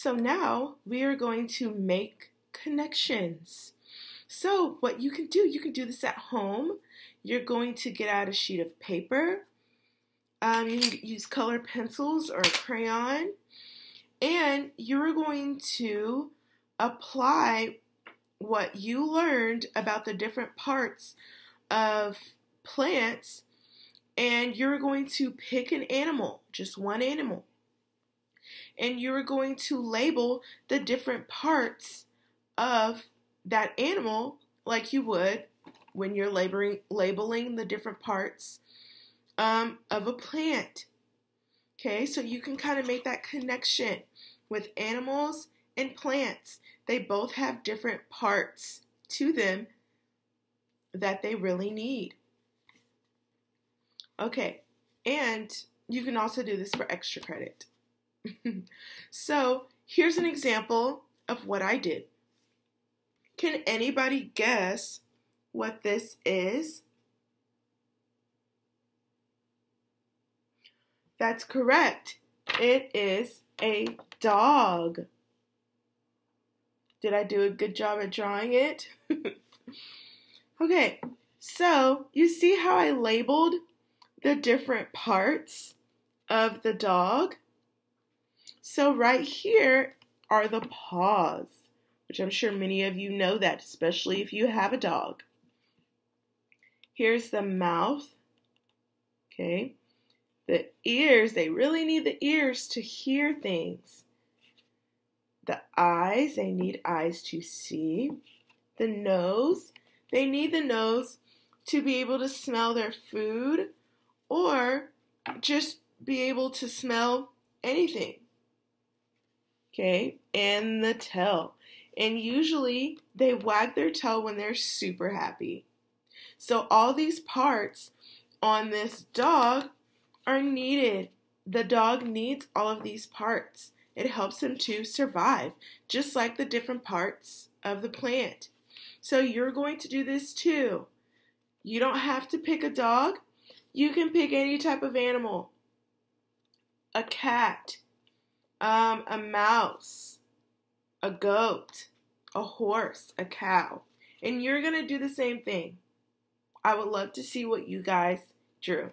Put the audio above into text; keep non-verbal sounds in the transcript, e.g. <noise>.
So now we are going to make connections. So what you can do, you can do this at home. You're going to get out a sheet of paper. Um, you can use color pencils or a crayon. And you're going to apply what you learned about the different parts of plants and you're going to pick an animal, just one animal, and you're going to label the different parts of that animal like you would when you're labeling, labeling the different parts um, of a plant. Okay, so you can kind of make that connection with animals and plants. They both have different parts to them that they really need. Okay, and you can also do this for extra credit. <laughs> so here's an example of what I did. Can anybody guess what this is? That's correct. It is a dog. Did I do a good job at drawing it? <laughs> okay, so you see how I labeled the different parts of the dog. So right here are the paws, which I'm sure many of you know that, especially if you have a dog. Here's the mouth. Okay. The ears, they really need the ears to hear things. The eyes, they need eyes to see. The nose, they need the nose to be able to smell their food or just be able to smell anything. Okay, and the tail. And usually they wag their tail when they're super happy. So all these parts on this dog are needed. The dog needs all of these parts. It helps him to survive, just like the different parts of the plant. So you're going to do this too. You don't have to pick a dog. You can pick any type of animal a cat, um, a mouse, a goat, a horse, a cow. And you're going to do the same thing. I would love to see what you guys drew.